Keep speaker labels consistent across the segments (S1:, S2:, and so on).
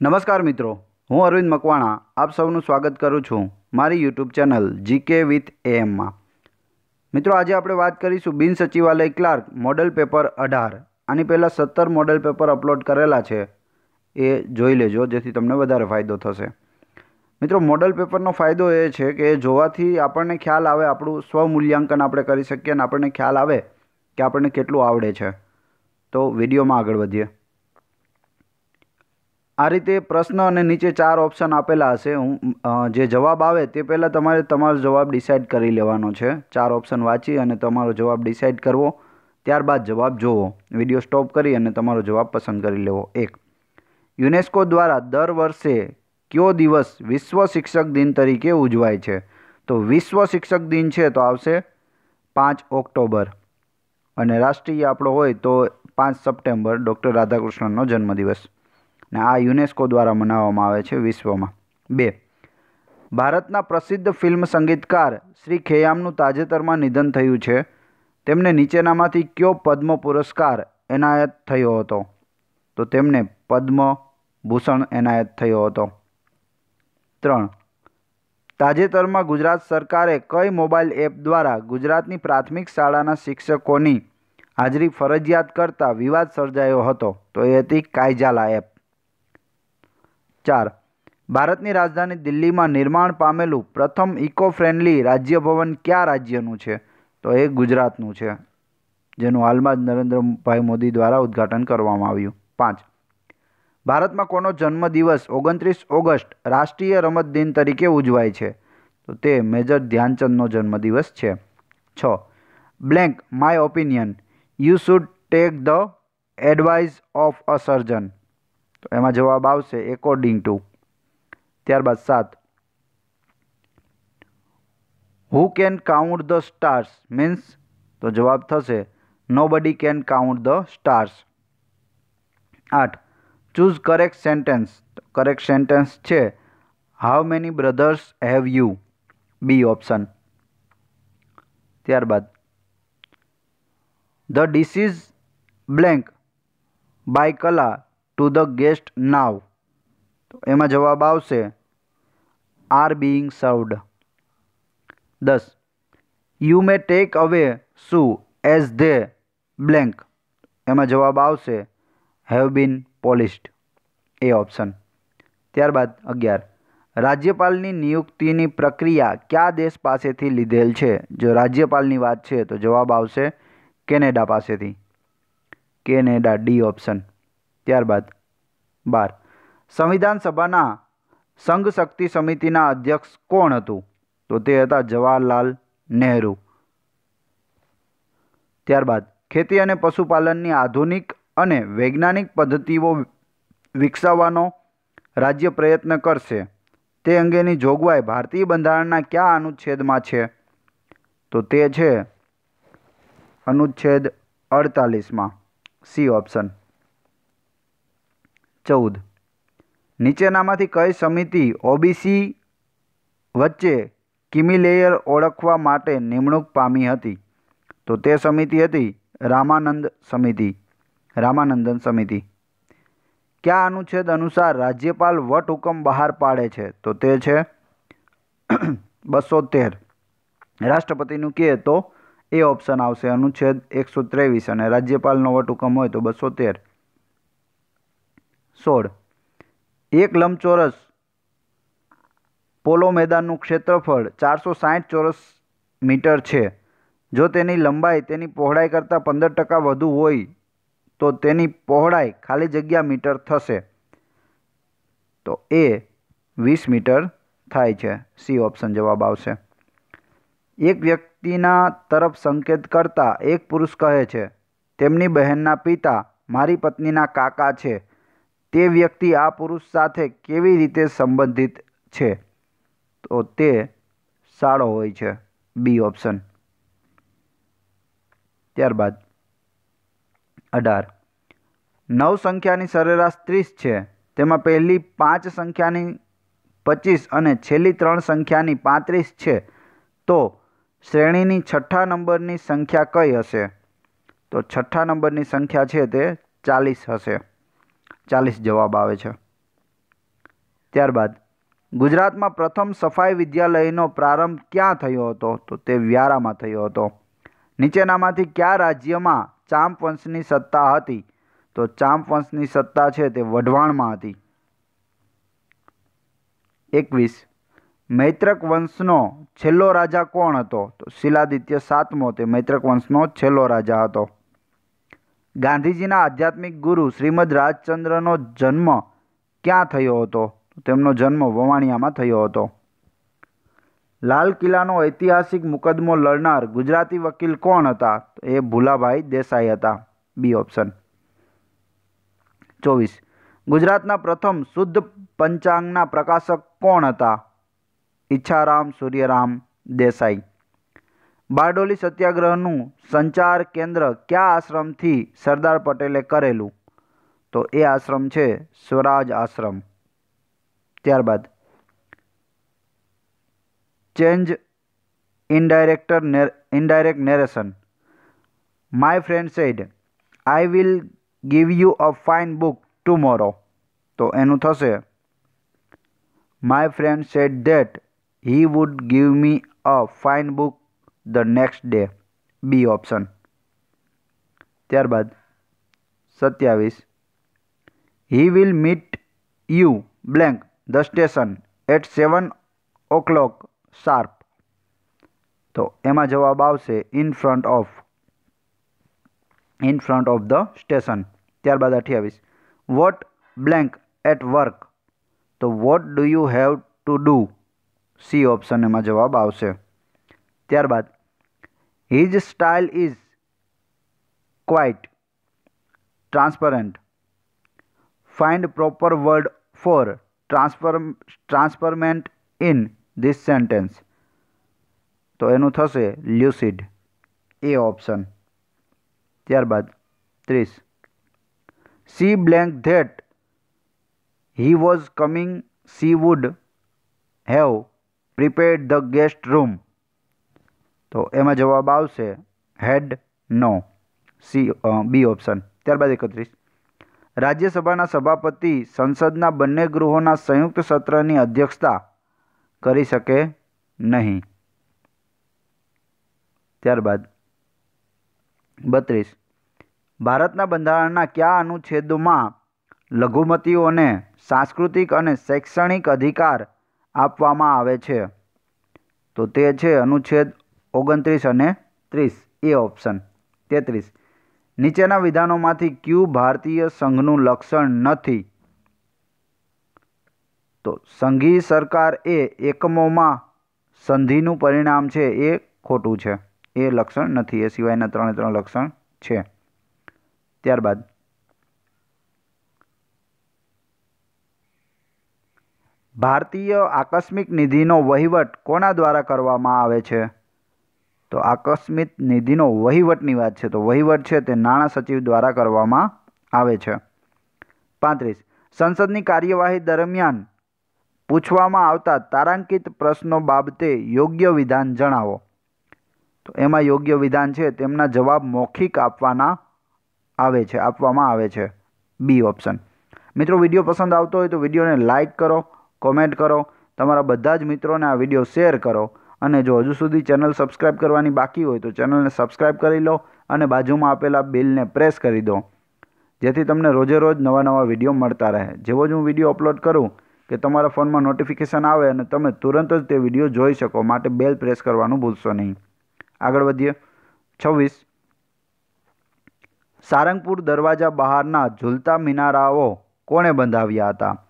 S1: નમસ્કાર મિત્રો, હું અરવિંદ મકવાણા આપ સૌનું સ્વાગત કરું છું મારી યુટ્યુબ ચેનલ જીકે વિથ એએમમાં મિત્રો, આજે આપણે વાત કરીશું બિન સચિવાલય ક્લાર્ક મોડલ પેપર અઢાર. આની પહેલાં સત્તર મોડલ પેપર અપલોડ કરેલા છે, એ જોઈ લેજો, જેથી તમને વધારે ફાયદો થશે. મિત્રો, મોડલ પેપરનો ફાયદો એ છે કે એ જોવાથી આપણને ખ્યાલ આવે, આપણું સ્વમૂલ્યાંકન આપણે કરી શકીએ અને આપણને ખ્યાલ આવે કે આપણને કેટલું આવડે છે. તો વિડીયોમાં આગળ વધીએ. આ રીતે પ્રશ્ન અને નીચે ચાર ઓપ્શન આપેલા હશે. હું જે જવાબ આવે તે પહેલાં તમારે તમારો જવાબ ડિસાઇડ કરી લેવાનો છે. ચાર ઓપ્શન વાંચી અને તમારો જવાબ ડિસાઇડ કરવો. ત્યારબાદ જવાબ જોવો. વીડિયો સ્ટોપ કરી અને તમારો જવાબ પસંદ કરી લેવો. એક. યુનેસ્કો દ્વારા દર વર્ષે કયો દિવસ વિશ્વ શિક્ષક દિન તરીકે ઉજવાય છે? તો વિશ્વ શિક્ષક દિન છે તો આવશે પાંચ ઓક્ટોબર. અને રાષ્ટ્રીય આપણો હોય તો પાંચ સપ્ટેમ્બર ડૉક્ટર રાધાકૃષ્ણનનો જન્મદિવસ. ને આ યુનેસ્કો દ્વારા મનાવવામાં આવે છે વિશ્વમાં. બે. ભારતના પ્રસિદ્ધ ફિલ્મ સંગીતકાર શ્રી ખેયામનું તાજેતરમાં નિધન થયું છે. તેમને નીચેનામાંથી કયો પદ્મ પુરસ્કાર એનાયત થયો હતો? તો તેમને પદ્મ ભૂષણ એનાયત થયો હતો. ત્રણ. તાજેતરમાં ગુજરાત સરકારે કઈ મોબાઈલ એપ દ્વારા ગુજરાતની પ્રાથમિક શાળાના શિક્ષકોની હાજરી ફરજિયાત કરતા વિવાદ સર્જાયો હતો? તો એ હતી કાયજાલા એપ. ચાર. ભારતની રાજધાની દિલ્હીમાં નિર્માણ પામેલું પ્રથમ ઇકો ફ્રેન્ડલી રાજ્યભવન કયા રાજ્યનું છે? તો એ ગુજરાતનું છે, જેનું હાલમાં જ નરેન્દ્રભાઈ મોદી દ્વારા ઉદ્ઘાટન કરવામાં આવ્યું. પાંચ. ભારતમાં કોનો જન્મદિવસ ઓગણત્રીસ ઓગસ્ટ રાષ્ટ્રીય રમત દિન તરીકે ઉજવાય છે? તો તે મેજર ધ્યાનચંદનો જન્મદિવસ છે. છ. Blank, my opinion, you should take the advice of a surgeon. તો એમાં જવાબ આવશે એકોર્ડિંગ ટુ ત્યારબાદ સાત. Who can count the stars means તો જવાબ થશે nobody can count the stars આઠ. Choose correct sentence correct sentence છે how many brothers have you B option ત્યારબાદ. ધ ડિસીઝ બ્લેન્ક બાય કલા ટુ ધ ગેસ્ટ નાવ તો એમાં જવાબ આવશે આર બીઈંગ સર્વડ દસ યુ મે ટેક અવે શું એઝ ધે બ્લેન્ક એમાં જવાબ આવશે હેવ બીન પોલિસ્ડ એ ઓપ્શન ત્યારબાદ અગિયાર, રાજ્યપાલની નિયુક્તિની પ્રક્રિયા કયા દેશ પાસેથી લીધેલ છે? જો રાજ્યપાલની વાત છે, તો જવાબ આવશે કેનેડા પાસેથી. કેનેડા ડી ઓપ્શન ત્યારબાદ બાર. સંવિધાન સભાના સંઘ શક્તિ સમિતિના અધ્યક્ષ કોણ હતું? તો તે હતા જવાહરલાલ નહેરુ. ત્યારબાદ, ખેતી અને પશુપાલનની આધુનિક અને વૈજ્ઞાનિક પદ્ધતિઓ વિકસાવવાનો રાજ્ય પ્રયત્ન કરશે. તે અંગેની જોગવાઈ ભારતીય બંધારણના કયા અનુચ્છેદમાં છે? તો તે છે અનુચ્છેદ અડતાલીસમાં. C option. ચૌદ. નીચેનામાંથી કઈ સમિતિ ઓબીસી વચ્ચે કિમી લેયર ઓળખવા માટે નિમણૂક પામી હતી? તો તે સમિતિ હતી રામાનંદ સમિતિ. રામાનંદન સમિતિ. કયા અનુચ્છેદ અનુસાર રાજ્યપાલ વટહુકમ બહાર પાડે છે? તો તે છે બસો તેર રાષ્ટ્રપતિનું કહે તો એ ઓપ્શન આવશે. અનુચ્છેદ એકસો ત્રેવીસ અને રાજ્યપાલનો વટહુકમ હોય તો બસો તેર સોળ. એક લંબચોરસ પોલો મેદાનનું ક્ષેત્રફળ ચારસો સાઠ ચોરસ મીટર છે. જો તેની લંબાઈ તેની પહોળાઈ કરતાં પંદર ટકા વધુ હોય, તો તેની પહોળાઈ ખાલી જગ્યા મીટર થશે. તો એ વીસ મીટર થાય છે. સી ઓપ્શન જવાબ આવશે. એક વ્યક્તિના તરફ સંકેત કરતા એક પુરુષ કહે છે, તેમની બહેનના પિતા મારી પત્નીના કાકા છે. તે વ્યક્તિ આ પુરુષ સાથે કેવી રીતે સંબંધિત છે? તો તે સાળો હોય છે, બી ઓપ્શન. ત્યારબાદ, અઢાર. નવ સંખ્યાની સરેરાશ ત્રીસ છે. તેમાં પહેલી પાંચ સંખ્યાની પચીસ અને છેલ્લી ત્રણ સંખ્યાની પાંત્રીસ છે. તો શ્રેણીની છઠ્ઠા નંબરની સંખ્યા કઈ હશે? તો છઠ્ઠા નંબરની સંખ્યા છે તે ચાલીસ હશે. ચાલીસ જવાબ આવે છે. ત્યારબાદ, ગુજરાતમાં પ્રથમ સફાઈ વિદ્યાલયનો પ્રારંભ ક્યાં થયો હતો? તો તે વ્યારામાં થયો હતો. નીચેનામાંથી કયા રાજ્યમાં ચાંપ વંશની સત્તા હતી? તો ચાંપ વંશની સત્તા છે તે વઢવાણમાં હતી. એકવીસ, મૈત્રક વંશનો છેલ્લો રાજા કોણ હતો? તો શિલાદિત્ય સાતમો તે મૈત્રક વંશનો છેલ્લો રાજા હતો. ગાંધીજીના આધ્યાત્મિક ગુરુ શ્રીમદ રાજચંદ્રનો જન્મ ક્યાં થયો હતો? તેમનો જન્મ વવાણિયામાં થયો હતો. લાલ કિલ્લાનો ઐતિહાસિક મુકદમો લડનાર ગુજરાતી વકીલ કોણ હતા? એ ભુલાભાઈ દેસાઈ હતા. B option. ચોવીસ. ગુજરાતના પ્રથમ શુદ્ધ પંચાંગના પ્રકાશક કોણ હતા? ઈચ્છારામ, સૂર્યરામ દેસાઈ. બારડોલી સત્યાગ્રહનું સંચાર કેન્દ્ર કયા આશ્રમથી સરદાર પટેલે કરેલું? તો એ આશ્રમ છે સ્વરાજ આશ્રમ. ત્યારબાદ change in direct or indirect narration. My friend said I will give you a fine book tomorrow તો એનું થશે. My friend said that he would give me a fine book the next day B option ત્યારબાદ સત્યાવીસ. He will meet you blank the station at seven o'clock sharp તો એમાં જવાબ આવશે in front of in front of the station ત્યારબાદ અઠ્યાવીસ. What blank at work તો what do you have to do C option એમાં જવાબ આવશે. ત્યારબાદ his style is quite transparent find proper word for transfer transferment in this sentence તો એનું થશે લ્યુસિડ એ ઓપ્શન ત્યારબાદ ત્રીસ C blank that he was coming she would have prepared the guest room તો એમાં જવાબ આવશે હેડ નો. C B option. ત્યારબાદ એકત્રીસ. રાજ્યસભાના સભાપતિ સંસદના બંને ગૃહોના સંયુક્ત સત્રની અધ્યક્ષતા કરી શકે નહીં. ત્યારબાદ બત્રીસ. ભારતના બંધારણના કયા અનુચ્છેદોમાં લઘુમતીઓને સાંસ્કૃતિક અને શૈક્ષણિક અધિકાર આપવામાં આવે છે? તો તે છે અનુચ્છેદ ઓગણત્રીસ અને ત્રીસ. A option. તેત્રીસ. નીચેના વિધાનોમાંથી ક્યુ ભારતીય સંઘનું લક્ષણ નથી? તો સંઘી સરકાર એ એકમોમાં સંધિનું પરિણામ છે એ ખોટું છે. એ લક્ષણ નથી. એ સિવાયના ત્રણે ત્રણ લક્ષણ છે. ત્યારબાદ. ભારતીય આકસ્મિક નિધિનો વહીવટ કોના દ્વારા કરવામાં આવે છે? તો આકસ્મિક નિધિનો વહીવટની વાત છે. તો વહીવટ છે તે નાણાં સચિવ દ્વારા કરવામાં આવે છે. પાંત્રીસ. સંસદની કાર્યવાહી દરમિયાન પૂછવામાં આવતા તારાંકિત પ્રશ્નો બાબતે યોગ્ય વિધાન જણાવો. તો એમાં યોગ્ય વિધાન છે તેમના જવાબ મૌખિક આપવાના આવે છે, આપવામાં આવે છે. બી ઓપ્શન. મિત્રો, વીડિયો પસંદ આવતો હોય તો વિડીયોને લાઇક કરો, કોમેન્ટ કરો, તમારા બધા જ મિત્રોને આ વીડિયો શેર કરો. અને જો હજુ સુધી ચેનલ સબસ્ક્રાઈબ કરવાની બાકી હોય તો ચેનલને સબસ્ક્રાઈબ કરી લો અને બાજુમાં આપેલા બિલને પ્રેસ કરી દો. જેથી તમને રોજે રોજ નવા નવા વીડિયો મળતા રહે. જેવો જ હું વીડિયો અપલોડ કરું કે તમારા ફોનમાં નોટિફિકેશન આવે અને તમે તુરંત જ તે વીડિયો જોઈ શકો, માટે બેલ પ્રેસ કરવાનું ભૂલશો નહીં. આગળ વધીએ. છવ્વીસ. સારંગપુર દરવાજા બહારના ઝૂલતા મિનારાઓ કોણે બંધાવ્યા હતા?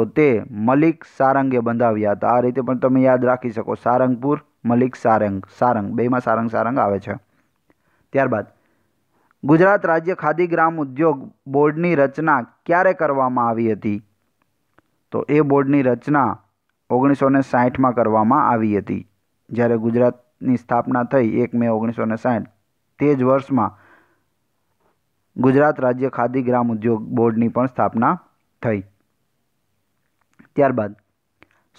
S1: તો તે મલિક સારંગે બંધાવ્યા હતા. આ રીતે પણ તમે યાદ રાખી શકો, સારંગપુર, મલિક સારંગ સારંગ. બેમાં સારંગ સારંગ આવે છે. ત્યારબાદ, ગુજરાત રાજ્ય ખાદી ગ્રામ ઉદ્યોગ બોર્ડની રચના ક્યારે કરવામાં આવી હતી? તો એ બોર્ડની રચના ઓગણીસો ને સાઠમાં કરવામાં આવી હતી. જ્યારે ગુજરાતની સ્થાપના થઈ એક મે ઓગણીસો ને સાઠ. તે જ વર્ષમાં ગુજરાત રાજ્ય ખાદી ગ્રામ ઉદ્યોગ બોર્ડની પણ સ્થાપના થઈ. ત્યારબાદ.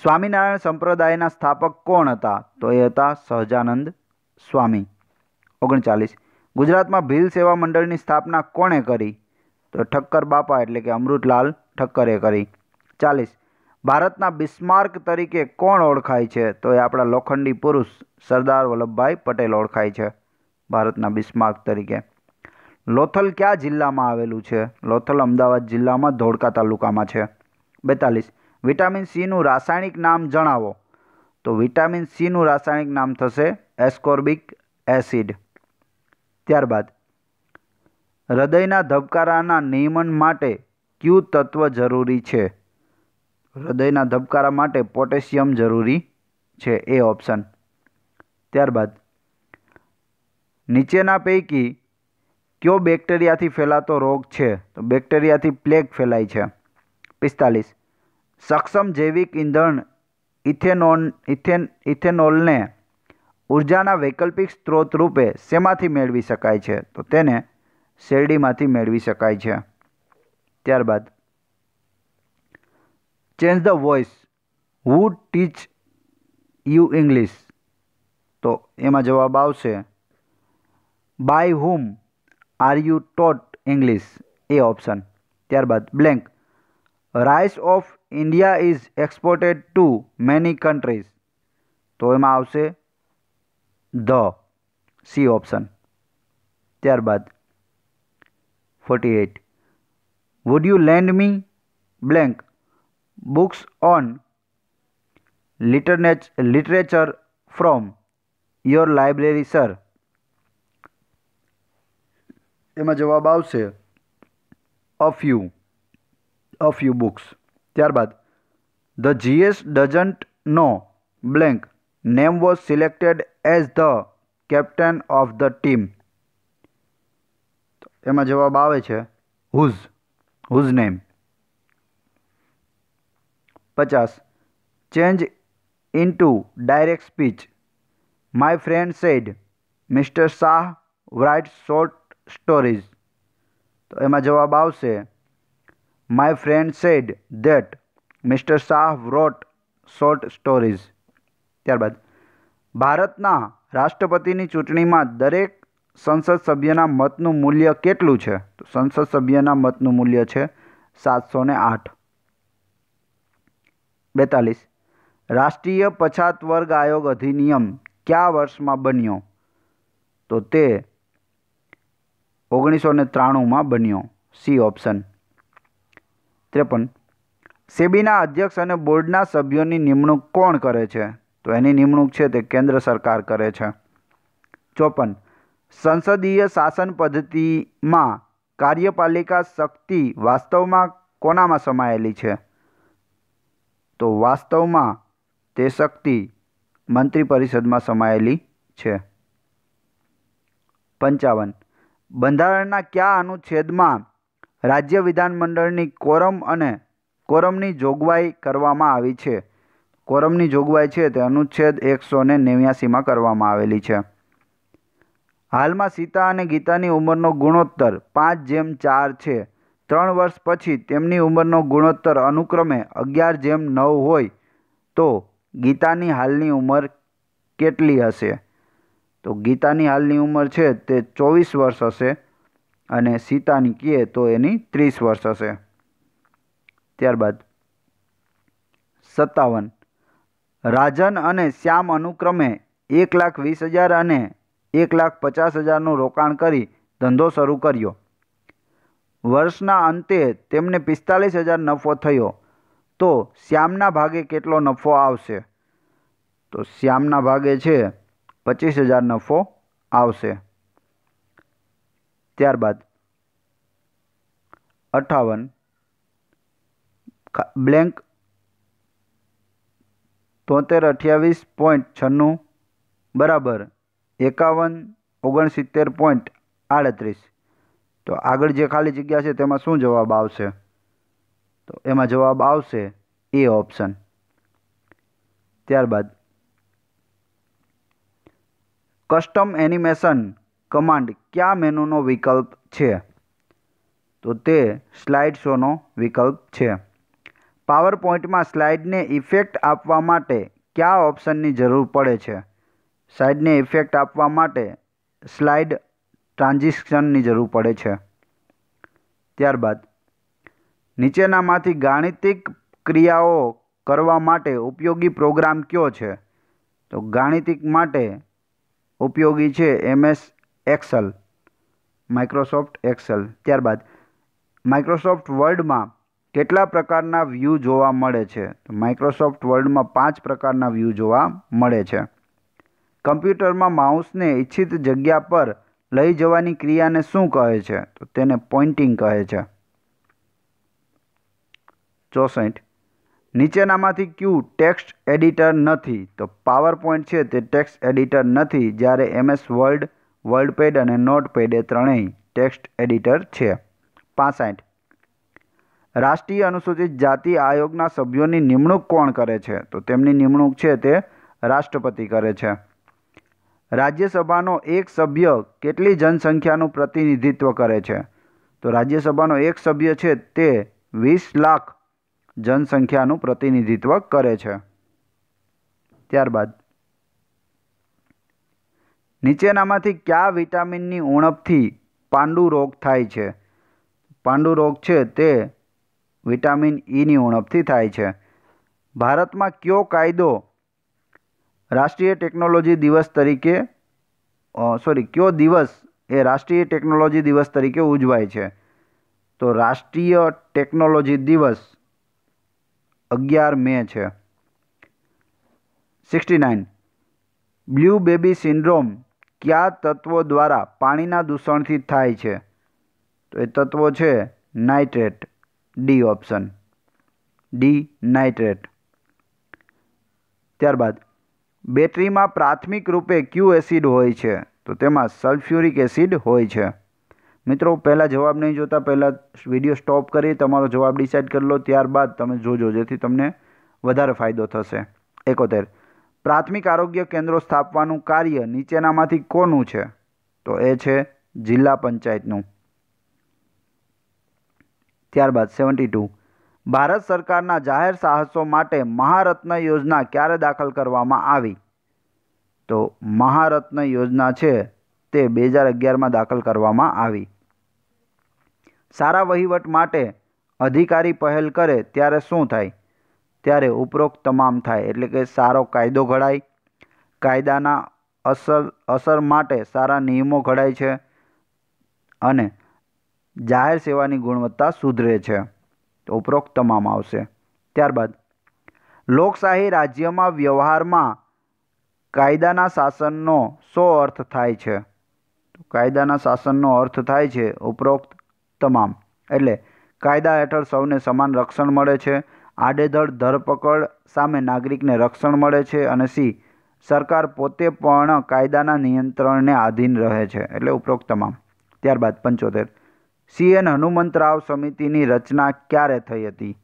S1: સ્વામિનારાયણ સંપ્રદાયના સ્થાપક કોણ હતા? તો એ હતા સહજાનંદ સ્વામી. ઓગણચાલીસ. ગુજરાતમાં ભીલ સેવા મંડળની સ્થાપના કોણે કરી? તો ઠક્કર બાપા એટલે કે અમૃતલાલ ઠક્કરે કરી. ચાલીસ. ભારતના બિસ્માર્ક તરીકે કોણ ઓળખાય છે? તો એ આપણા લોખંડી પુરુષ સરદાર વલ્લભભાઈ પટેલ ઓળખાય છે. ભારતના બિસ્માર્ક તરીકે. લોથલ કયા જિલ્લામાં આવેલું છે? લોથલ અમદાવાદ જિલ્લામાં ધોળકા તાલુકામાં છે. બેતાલીસ. વિટામિન સીનું રાસાયણિક નામ જણાવો. તો વિટામિન સીનું રાસાયણિક નામ થશે એસ્કોર્બિક એસિડ. ત્યારબાદ, હૃદયના ધબકારાના નિયમન માટે ક્યુ તત્વ જરૂરી છે? હૃદયના ધબકારા માટે પોટેશિયમ જરૂરી છે, એ ઓપ્શન. ત્યારબાદ, નીચેના પૈકી કયો બેક્ટેરિયાથી ફેલાતો રોગ છે? તો બેક્ટેરિયાથી પ્લેગ ફેલાય છે. પિસ્તાલીસ સક્ષમ જૈવિક ઇંધણ, ઇથેનોન, ઇથેન, ઇથેનોલને ઉર્જાના વૈકલ્પિક સ્ત્રોત રૂપે શેમાંથી મેળવી શકાય છે? તો તેને શેરડીમાંથી મેળવી શકાય છે. ત્યારબાદ change the voice who teach you English તો એમાં જવાબ આવશે by whom are you taught English A option ત્યારબાદ blank rice of India is exported to many countries તો એમાં આવશે ધ સી ઓપ્શન ત્યારબાદ forty eight would you lend me blank books on literature literature from your library sir એમાં જવાબ આવશે a few a few books ત્યારબાદ the GS doesn't know blank name was selected as the captain of the team એમાં જવાબ આવે છે whose whose name પચાસ change into direct speech my friend said mister Shah write short stories તો એમાં જવાબ આવશે my friend said that mister Shah wrote short stories ત્યારબાદ, ભારતના રાષ્ટ્રપતિની ચૂંટણીમાં દરેક સંસદ સભ્યના મતનું મૂલ્ય કેટલું છે? તો સંસદ સભ્યના મતનું મૂલ્ય છે સાતસો ને આઠ. બેતાલીસ. રાષ્ટ્રીય પછાત વર્ગ આયોગ અધિનિયમ કયા વર્ષમાં બન્યો? તો તે ઓગણીસો ને ત્રાણુંમાં બન્યો. C option. ત્રેપન. સેબીના અધ્યક્ષ અને બોર્ડના સભ્યોની નિમણૂક કોણ કરે છે? તો એની નિમણૂક છે તે કેન્દ્ર સરકાર કરે છે. ચોપન. સંસદીય શાસન પદ્ધતિમાં કાર્યપાલિકા શક્તિ વાસ્તવમાં કોનામાં સમાયેલી છે? તો વાસ્તવમાં તે શક્તિ મંત્રી પરિષદમાં સમાયેલી છે. પંચાવન. બંધારણના કયા અનુચ્છેદમાં રાજ્ય વિધાનમંડળની કોરમ અને કોરમની જોગવાઈ કરવામાં આવી છે. કોરમની જોગવાઈ છે તે અનુચ્છેદ એકસો ને નેવ્યાસીમાં કરવામાં આવેલી છે. હાલમાં સીતા અને ગીતાની ઉંમરનો ગુણોત્તર પાંચ જેમ ચાર છે. ત્રણ વર્ષ પછી તેમની ઉંમરનો ગુણોત્તર અનુક્રમે અગિયાર જેમ નવ હોય તો ગીતાની હાલની ઉંમર કેટલી હશે? તો ગીતાની હાલની ઉંમર છે તે ચોવીસ વર્ષ હશે. અને સીતાની કહીએ તો એની ત્રીસ વર્ષ હશે. ત્યારબાદ સત્તાવન. રાજન અને શ્યામ અનુક્રમે એક લાખ વીસ હજાર અને એક લાખ પચાસ હજારનું રોકાણ કરી ધંધો શરૂ કર્યો. વર્ષના અંતે તેમને પિસ્તાલીસ હજાર નફો થયો. તો શ્યામના ભાગે કેટલો નફો આવશે? તો શ્યામના ભાગે છે પચીસ હજાર નફો આવશે. ત્યારબાદ અઠાવન બ્લેન્ક તોતેર અઠ્યાવીસ પોઈન્ટ છન્નું, બરાબર એકાવન ઓગણસિત્તેર પોઈન્ટ આડત્રીસ. તો આગળ જે ખાલી જગ્યા છે તેમાં શું જવાબ આવશે? તો એમાં જવાબ આવશે એ ઓપ્શન ત્યારબાદ કસ્ટમ એનિમેશન કમાન્ડ કયા મેનુનો વિકલ્પ છે? તો તે સ્લાઇડ શોનો વિકલ્પ છે. પાવર પોઈન્ટમાં સ્લાઇડને ઇફેક્ટ આપવા માટે કયા ઓપ્શનની જરૂર પડે છે? સ્લાઇડને ઇફેક્ટ આપવા માટે સ્લાઇડ ટ્રાન્ઝિશનની જરૂર પડે છે. ત્યારબાદ, નીચેનામાંથી ગાણિતિક ક્રિયાઓ કરવા માટે ઉપયોગી પ્રોગ્રામ કયો છે? તો ગાણિતિક માટે ઉપયોગી છે એમએસ એક્સલ માઇક્રોસોફ્ટ એક્સલ ત્યારબાદ માઇક્રોસોફ્ટ વર્ડમાં કેટલા પ્રકારના વ્યૂ જોવા મળે છે? તો માઇક્રોસોફ્ટ વર્ડમાં પાંચ પ્રકારના વ્યૂ જોવા મળે છે. કમ્પ્યુટરમાં માઉસને ઈચ્છિત જગ્યા પર લઈ જવાની ક્રિયાને શું કહે છે? તો તેને પોઇન્ટિંગ કહે છે. ચોસઠ. નીચેનામાંથી ક્યુ ટેક્સ્ટ એડિટર નથી? તો પાવર પોઈન્ટ છે તે ટેક્સ્ટ એડિટર નથી. જ્યારે એમએસ વર્ડ વર્ડપેડ અને નોટપેડ એ ત્રણેય ટેક્સ્ટ એડિટર છે. પાસઠ. રાષ્ટ્રીય અનુસૂચિત જાતિ આયોગના સભ્યોની નિમણૂક કોણ કરે છે? તો તેમની નિમણૂક છે તે રાષ્ટ્રપતિ કરે છે. રાજ્યસભાનો એક સભ્ય કેટલી જનસંખ્યાનું પ્રતિનિધિત્વ કરે છે? તો રાજ્યસભાનો એક સભ્ય છે તે વીસ લાખ જનસંખ્યાનું પ્રતિનિધિત્વ કરે છે. ત્યારબાદ નીચેનામાંથી કયા વિટામિનની ઉણપથી પાંડુ રોગ થાય છે? પાંડુ રોગ છે તે વિટામિન ઈની ઉણપથી થાય છે. ભારતમાં કયો કાયદો રાષ્ટ્રીય ટેકનોલોજી દિવસ તરીકે સોરી કયો દિવસ એ રાષ્ટ્રીય ટેકનોલોજી દિવસ તરીકે ઉજવાય છે? તો રાષ્ટ્રીય ટેકનોલોજી દિવસ અગિયાર મે છે. Sixty nine. Blue baby syndrome કયા તત્વો દ્વારા પાણીના દૂષણથી થાય છે? તો એ તત્વો છે nitrate, D option. D nitrate. ત્યારબાદ, બેટરીમાં પ્રાથમિક રૂપે ક્યુ એસિડ હોય છે? તો તેમાં સલ્ફ્યુરિક એસિડ હોય છે. મિત્રો, પહેલાં જવાબ નહીં જોતા, પહેલાં વીડિયો સ્ટોપ કરી, તમારો જવાબ ડિસાઇડ કરી લો. ત્યારબાદ તમે જોજો, જેથી તમને વધારે ફાયદો થશે. એકોતેર. પ્રાથમિક આરોગ્ય કેન્દ્રો સ્થાપવાનું કાર્ય નીચેનામાંથી કોનું છે? તો એ છે જિલ્લા પંચાયતનું. ત્યારબાદ સેવન્ટી ટુ. ભારત સરકારના જાહેર સાહસો માટે મહારત્ન યોજના ક્યારે દાખલ કરવામાં આવી? તો મહારત્ન યોજના છે તે બે હજાર અગિયારમાં દાખલ કરવામાં આવી. સારા વહીવટ માટે અધિકારી પહેલ કરે ત્યારે શું થાય? ત્યારે ઉપરોક્ત તમામ થાય, એટલે કે સારો કાયદો ઘડાય. કાયદાના અસર અસર માટે સારા નિયમો ઘડાય છે અને જાહેર સેવાની ગુણવત્તા સુધરે છે. ઉપરોક્ત તમામ આવશે. ત્યારબાદ, લોકશાહી રાજ્યમાં વ્યવહારમાં કાયદાના શાસનનો શો અર્થ થાય છે? કાયદાના શાસનનો અર્થ થાય છે ઉપરોક્ત તમામ. એટલે કાયદા હેઠળ સૌને સમાન રક્ષણ મળે છે. આડેધડ ધરપકડ સામે નાગરિકને રક્ષણ મળે છે અને સી, સરકાર પોતે પણ કાયદાના નિયંત્રણને આધીન રહે છે, એટલે ઉપરોક્ત તમામ. ત્યારબાદ પંચોતેર. સી એન હનુમંતરાવ સમિતિની રચના ક્યારે થઈ હતી?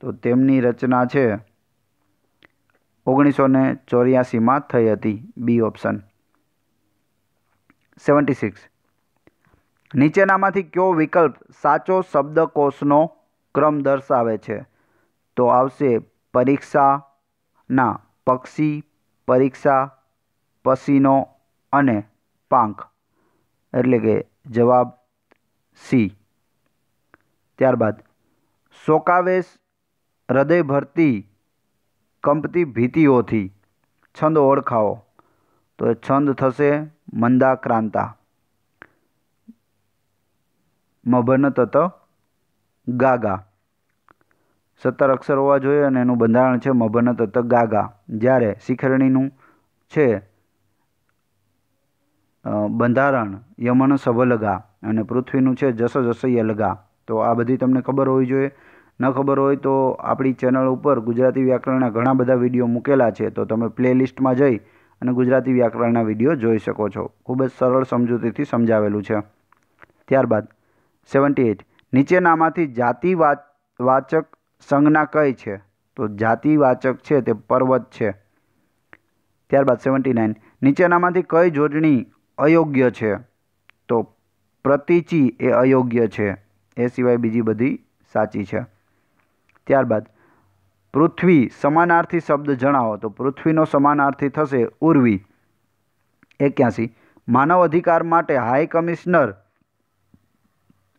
S1: તો તેમની રચના છે ઓગણીસો ને ચોર્યાસીમાં થઈ હતી, બી ઓપ્શન. Seventy six. નીચેનામાંથી કયો વિકલ્પ સાચો શબ્દકોશનો ક્રમ દર્શાવે છે? તો આવશે પરીક્ષાના પક્ષી, પરીક્ષા પસીનો અને પાંખ. એટલે કે જવાબ સી. ત્યારબાદ, શોકાવેશ હૃદય ભરતી કંપતી ભીતિઓથી છંદ ઓળખાવો. તો છંદ થશે મંદાક્રાંતા. મભન તત ગાગા. સત્તર અક્ષર હોવા જોઈએ અને એનું બંધારણ છે મભન તત ગાગા. જ્યારે શિખરણીનું છે બંધારણ યમન સબલગા અને પૃથ્વીનું છે જસ જસ યલગા તો આ બધી તમને ખબર હોવી જોઈએ. ન ખબર હોય તો આપણી ચેનલ ઉપર ગુજરાતી વ્યાકરણના ઘણા બધા વીડિયો મૂકેલા છે. તો તમે પ્લેલિસ્ટમાં જઈ અને ગુજરાતી વ્યાકરણના વીડિયો જોઈ શકો છો. ખૂબ જ સરળ સમજૂતીથી સમજાવેલું છે. ત્યારબાદ સેવન્ટી એઇટ નીચેનામાંથી જાતિવાચ વાચક સંજ્ઞા કઈ છે? તો જાતિવાચક છે તે પર્વત છે. ત્યારબાદ સેવન્ટી નાઇન નીચેનામાંથી કઈ જોડણી અયોગ્ય છે? તો પ્રતિચી એ અયોગ્ય છે. એ સિવાય બીજી બધી સાચી છે. ત્યારબાદ પૃથ્વી સમાનાર્થી શબ્દ જણાવો. તો પૃથ્વીનો સમાનાર્થી થશે ઉર્વી. એક્યાસી. માનવ અધિકાર માટે હાઈ કમિશનર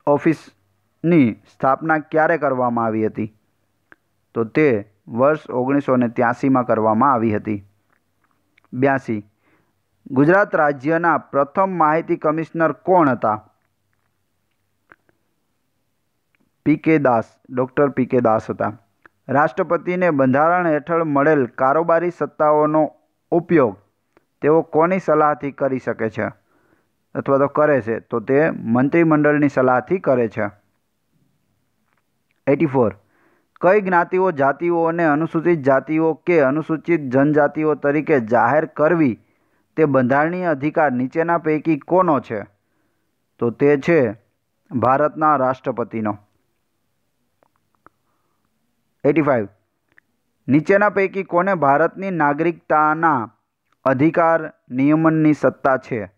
S1: ઓફિસની સ્થાપના ક્યારે કરવામાં આવી હતી? તો તે વર્ષ ઓગણીસો ને ત્યાસીમાં કરવામાં આવી હતી. બ્યાસી. ગુજરાત રાજ્યના પ્રથમ માહિતી કમિશનર કોણ હતા? પી કે દાસ, ડૉક્ટર પી કે દાસ હતા. રાષ્ટ્રપતિને બંધારણ હેઠળ મળેલ કારોબારી સત્તાઓનો ઉપયોગ તેઓ કોની સલાહથી કરી શકે છે? અથવા તો કરે છે? તો તે મંત્રીમંડળની સલાહથી કરે છે. Eighty four. કઈ જ્ઞાતિઓ, જાતિઓ અને અનુસૂચિત જાતિઓ કે અનુસૂચિત જનજાતિઓ તરીકે જાહેર કરવી તે બંધારણીય અધિકાર નીચેના પૈકી કોનો છે? તો તે છે ભારતના રાષ્ટ્રપતિનો. એટી ફાઇવ નીચેના પૈકી કોને ભારતની નાગરિકતાના અધિકાર નિયમનની સત્તા છે?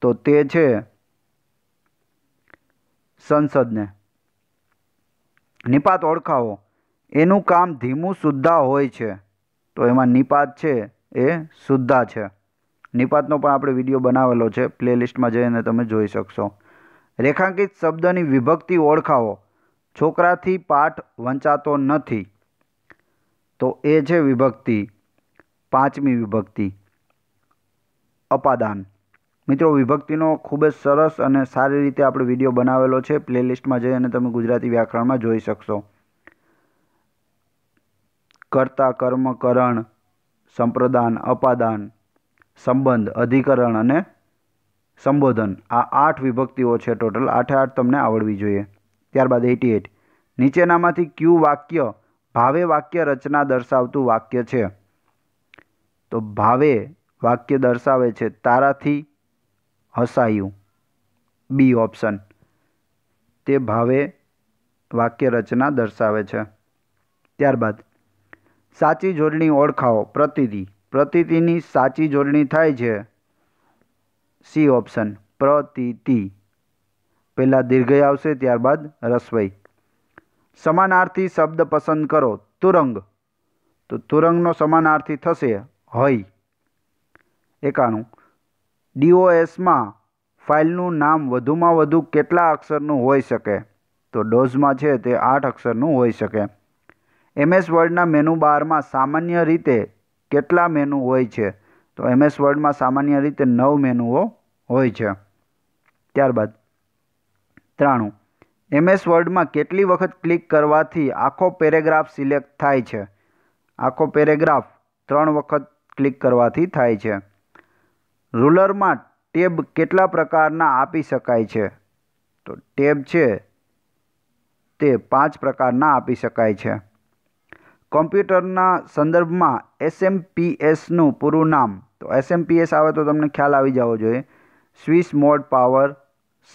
S1: તો તે છે સંસદને. નિપાત ઓળખાવો. એનું કામ ધીમું, શુદ્ધા હોય છે. તો એમાં નિપાત છે એ શુદ્ધા છે. નિપાતનો પણ આપણે વીડિયો બનાવેલો છે. પ્લેલિસ્ટમાં જઈને તમે જોઈ શકશો. રેખાંકિત શબ્દની વિભક્તિ ઓળખાવો. છોકરાથી પાઠ વંચાતો નથી. તો એ છે વિભક્તિ. પાંચમી વિભક્તિ. અપાદાન. મિત્રો, વિભક્તિનો ખૂબ જ સરસ અને સારી રીતે આપણે વીડિયો બનાવેલો છે. પ્લેલિસ્ટમાં જઈ અને તમે ગુજરાતી વ્યાકરણમાં જોઈ શકશો. કર્તા, કર્મ, કરણ, સંપ્રદાન, અપાદાન, સંબંધ, અધિકરણ અને સંબોધન આ આઠ વિભક્તિઓ છે ટોટલ. આઠે આઠ તમને આવડવી જોઈએ. ત્યારબાદ એટી એટ. નીચેનામાંથી ક્યુ વાક્ય, ભાવે વાક્ય રચના દર્શાવતું વાક્ય છે. તો ભાવે વાક્ય દર્શાવે છે. તારાથી હસાયું. બી ઓપ્શન તે ભાવે વાક્ય રચના દર્શાવે છે. ત્યારબાદ, સાચી જોડણી ઓળખાવો. પ્રતિતિ. પ્રતિતિની સાચી જોડણી થાય છે. સી ઓપ્શન પ્રતિતિ. પહેલાં દીર્ઘય આવશે, ત્યારબાદ રસવઈ. સમાનાર્થી શબ્દ પસંદ કરો. તુરંગ. તો તુરંગનો સમાનાર્થી થશે હય એકાણું. ડીઓએસમાં ફાઇલનું નામ વધુમાં વધુ કેટલા અક્ષરનું હોઈ શકે? તો ડોઝમાં છે તે આઠ અક્ષરનું હોઈ શકે. એમએસ વર્ડના મેનુ બારમાં સામાન્ય રીતે કેટલા મેનુ હોય છે? તો એમએસ વર્ડમાં સામાન્ય રીતે નવ મેનુઓ હોય છે. ત્યારબાદ ત્રાણું. એમએસ વર્ડમાં કેટલી વખત ક્લિક કરવાથી આખો પેરેગ્રાફ સિલેક્ટ થાય છે? આખો પેરેગ્રાફ ત્રણ વખત ક્લિક કરવાથી થાય છે. રૂલરમાં ટેબ કેટલા પ્રકારના આપી શકાય છે? તો ટેબ છે, તે પાંચ પ્રકારના આપી શકાય છે. કોમ્પ્યુટરના સંદર્ભમાં એસએમપીએસનું પૂરું નામ. તો એસએમપીએસ આવે તો તમને ખ્યાલ આવી જવો જોઈએ. Switch mode power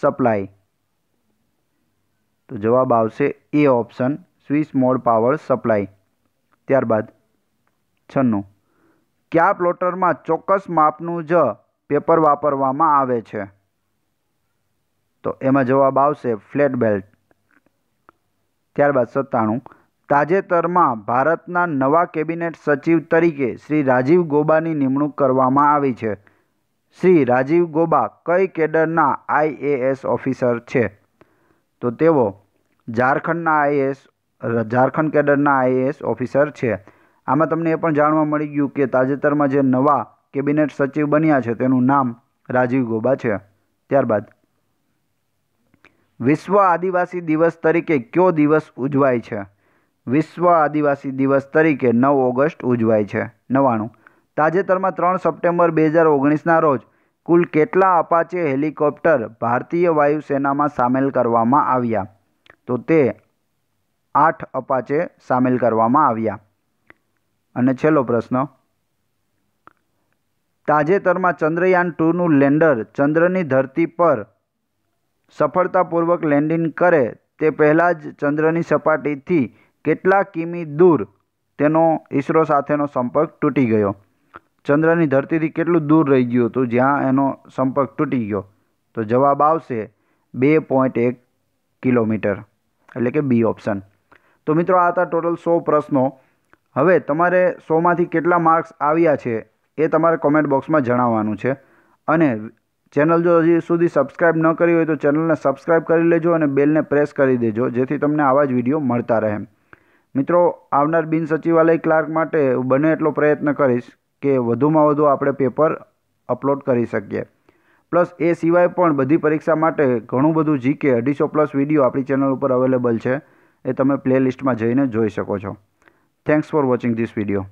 S1: supply. તો જવાબ આવશે A option, switch mode power supply. ત્યારબાદ છન્નું. કયા પ્લોટરમાં ચોક્કસ માપનું જ પેપર વાપરવામાં આવે છે. તો એમાં જવાબ આવશે ફ્લેટ બેલ્ટ. ત્યારબાદ સત્તાણું. તાજેતરમાં ભારતના નવા કેબિનેટ સચિવ તરીકે શ્રી રાજીવ ગોબાની નિમણૂક કરવામાં આવી છે. શ્રી રાજીવ ગોબા કઈ કેડરના આઈએએસ ઓફિસર છે? તો તેઓ ઝારખંડના આઈએએસ ઝારખંડ કેડરના આઈએએસ ઓફિસર છે. આમાં તમને એ પણ જાણવા મળી ગયું કે તાજેતરમાં જે નવા કેબિનેટ સચિવ બન્યા છે, તેનું નામ રાજીવ ગોબા છે. ત્યારબાદ, વિશ્વ આદિવાસી દિવસ તરીકે કયો દિવસ ઉજવાય છે? વિશ્વ આદિવાસી દિવસ તરીકે નવ ઓગસ્ટ ઉજવાય છે. નવાણું તાજેતરમાં ત્રણ સપ્ટેમ્બર બે હજાર ઓગણીસના રોજ કુલ કેટલા અપાચે હેલિકોપ્ટર ભારતીય વાયુસેનામાં સામેલ કરવામાં આવ્યા? તો તે આઠ અપાચે સામેલ કરવામાં આવ્યા. અને છેલ્લો પ્રશ્ન તાજેતરમાં ચંદ્રયાન ટુનું લેન્ડર ચંદ્રની ધરતી પર સફળતાપૂર્વક લેન્ડિંગ કરે, તે પહેલાં જ ચંદ્રની સપાટીથી કેટલા કિમી દૂર તેનો ઈસરો સાથેનો સંપર્ક તૂટી ગયો. ચંદ્રની ધરતીથી કેટલું દૂર રહી ગયું હતું જ્યાં એનો સંપર્ક તૂટી ગયો? તો જવાબ આવશે બે પોઈન્ટ એક કિલોમીટર, એટલે કે બી ઓપ્શન. તો મિત્રો, આ હતા ટોટલ સો પ્રશ્નો. હવે તમારે સોમાંથી કેટલા માર્ક્સ આવ્યા છે એ તમારે કોમેન્ટ બોક્સમાં જણાવવાનું છે. અને ચેનલ જો હજી સુધી સબસ્ક્રાઇબ ન કરી હોય તો ચેનલને સબસ્ક્રાઈબ કરી લેજો અને બેલને પ્રેસ કરી દેજો, જેથી તમને આવા જ વીડિયો મળતા રહે. મિત્રો, આવનાર બિન સચિવાલય ક્લાર્ક માટે બને એટલો પ્રયત્ન કરીશ કે વધુમાં વધુ આપણે પેપર અપલોડ કરી શકીએ. પ્લસ એ સિવાય પણ બધી પરીક્ષા માટે ઘણું બધું જીકે અઢીસો પ્લસ વીડિયો આપણી ચેનલ ઉપર અવેલેબલ છે. એ તમે પ્લેલિસ્ટમાં જઈને જોઈ શકો છો. Thanks for watching this video